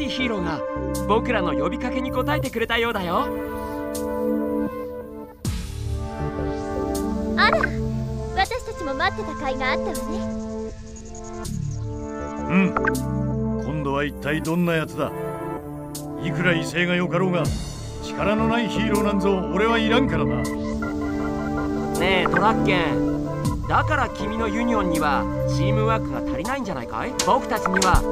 しいヒーローが僕らの呼びかけに応えてくれたようだよ。あら私たちも待ってた甲斐があったわね。うん。今度は一体どんなやつだ？いくら威勢がよかろうが力のないヒーローなんぞ俺はいらんからな。ねえトラッケンだから君のユニオンにはチームワークが足りないんじゃないかい？僕たちには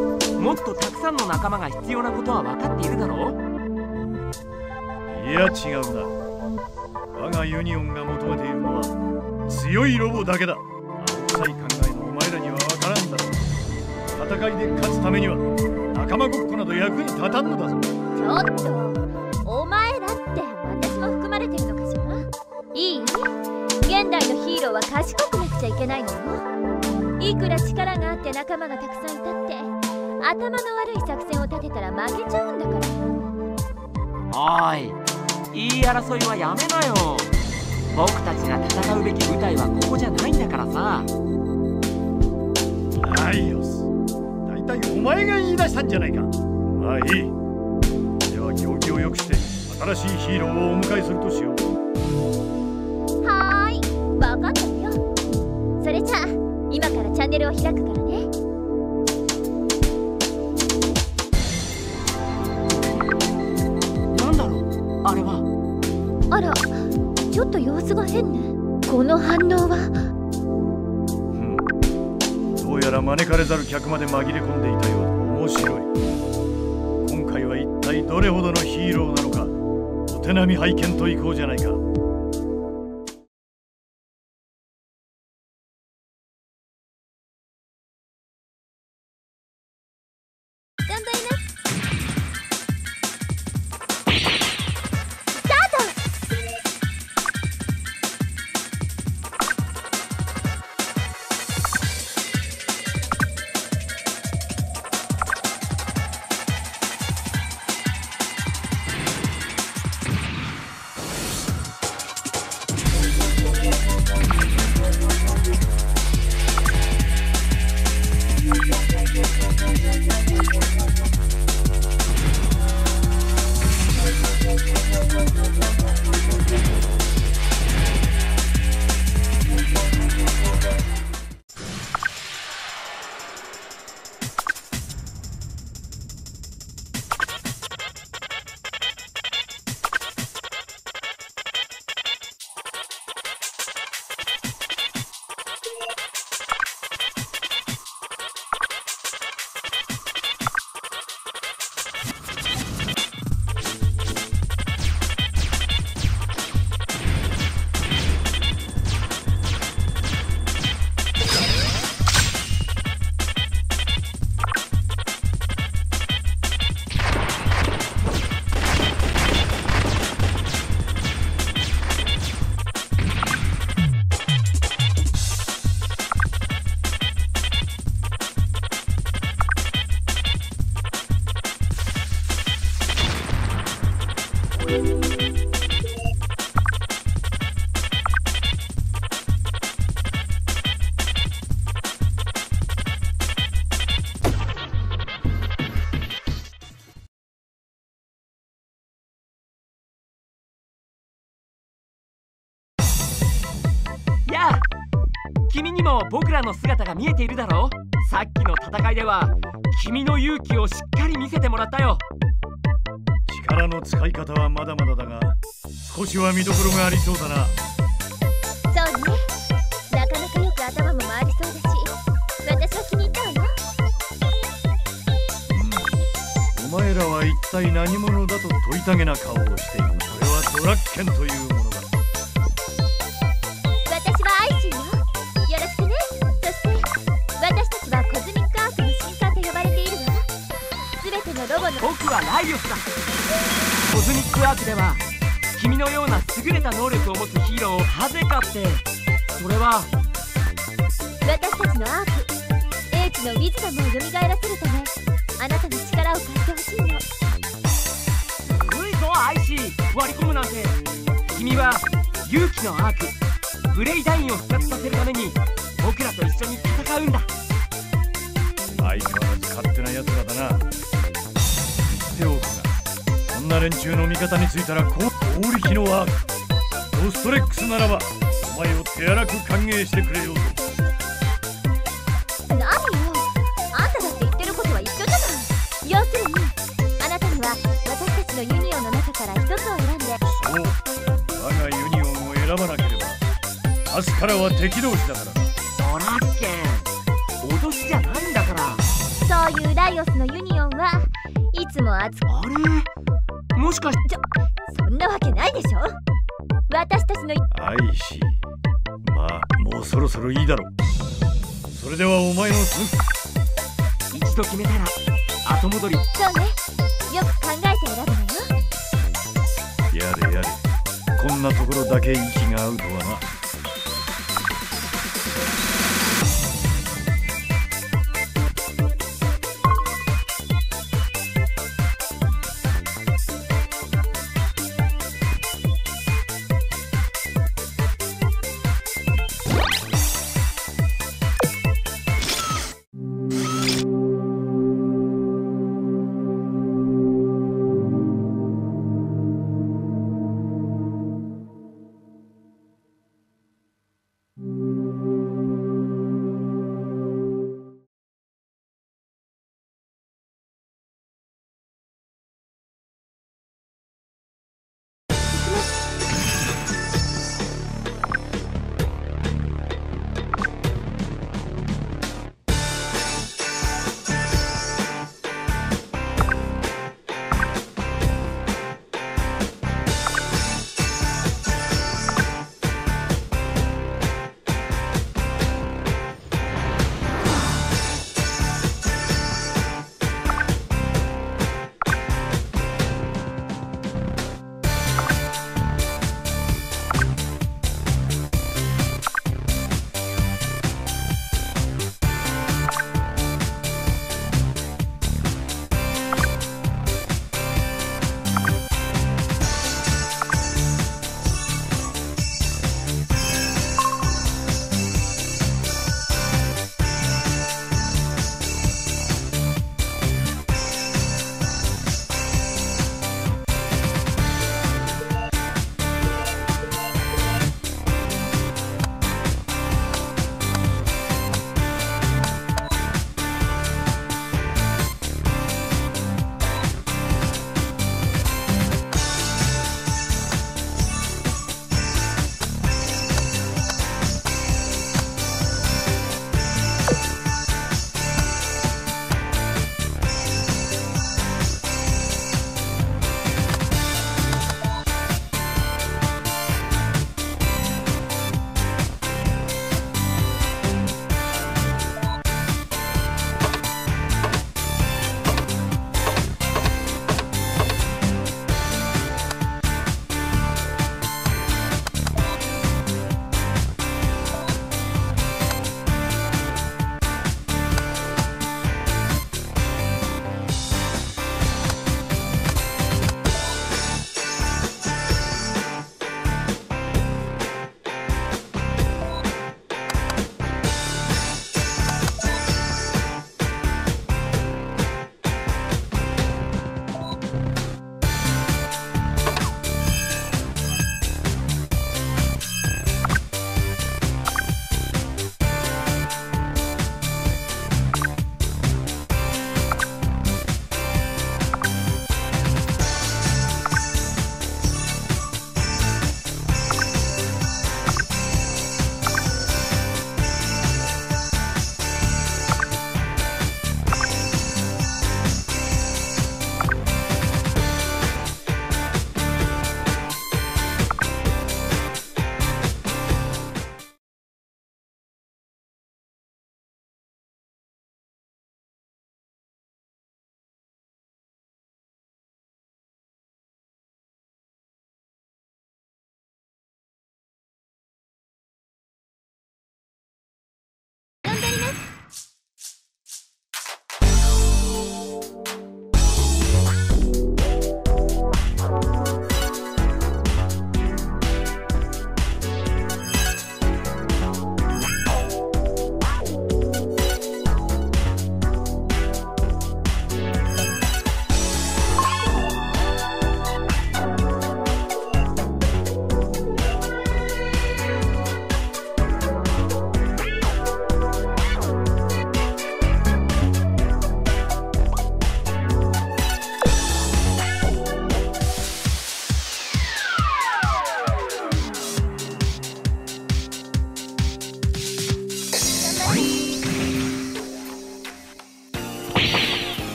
もっとたくさんの仲間が必要なことは分かっているだろう？いや違うな我がユニオンが求めているのは強いロボだけだ。青臭い考えのお前らには分からんだろ戦いで勝つためには仲間ごっこなど役に立たんのだぞ。ちょっと。お前らって私も含まれてるのかしら？いい？現代のヒーローは賢くなくちゃいけないの？よいくら力があって仲間がたくさんいたって頭の悪い作戦を立てたら負けちゃうんだから。おい言い争いはやめなよ。僕たちが戦うべき舞台はここじゃないんだからさ。ライオス大体お前が言い出したんじゃないか。まあい。いでは行儀を良くして新しいヒーローをお迎えするとしようれじゃあ今からチャンネルを開くからね。なんだろう？あれは？あらちょっと様子が変ね。この反応は？うん。どうやら招かれざる客まで紛れ込んでいたよう。だ面白い。今回は一体どれほどのヒーローなのか。お手並み拝見といこうじゃないか君にも僕らの姿が見えているだろう。さっきの戦いでは君の勇気をしっかり見せてもらったよ。力の使い方はまだまだだが少しは見どころがありそうだな。そうね。なかなかよく頭も回りそうだし私は気に入ったわよお前らは一体何者だと問いたげな顔をしているそれはドラッケンというものだ。私はアイシーよ。よろしくね。そして私たちはコズミックアークの新刊と呼ばれているわ。すべてのロボの。僕はライオスだコズミックアークでは君のような優れた能力を持つヒーローをなぜかってそれは私たちのアーク英知のウィズダムを蘇らせるためあなたの力を貸してほしいの古いぞアイシー割り込むなんて君は勇気のアークブレイダインを復活させるために僕らと一緒に戦うんだ相変わらず勝手な奴らだな。な連中の味方についたらこう力のワークドストレックスならばお前を手荒く歓迎してくれようと何よ。あんただって言ってることは一緒じゃない。要するにあなたには私たちのユニオンの中から一つを選んで。そう。我がユニオンを選ばなければ明日からは敵同士だから。なドラッケン脅しじゃないんだから。そういうライオスのユニオンはいつも熱くあれ？もしかして。そんなわけないでしょ。私たちのい愛しまあもうそろそろいいだろう。それではお前のす一度決めたら後戻り。そうね。よく考えて選ぶのよ。やれやれ。こんなところだけ息が合うとはな